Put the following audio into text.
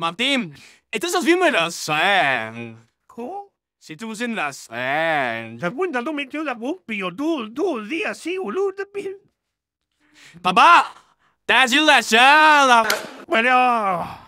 Martín, estás haciendo la sed. ¿Cómo? Si tú en la sed. ¿Te cuenta no metió la bumpio todo, todo el día así, boludo? Papá, te has ido la sed. Bueno.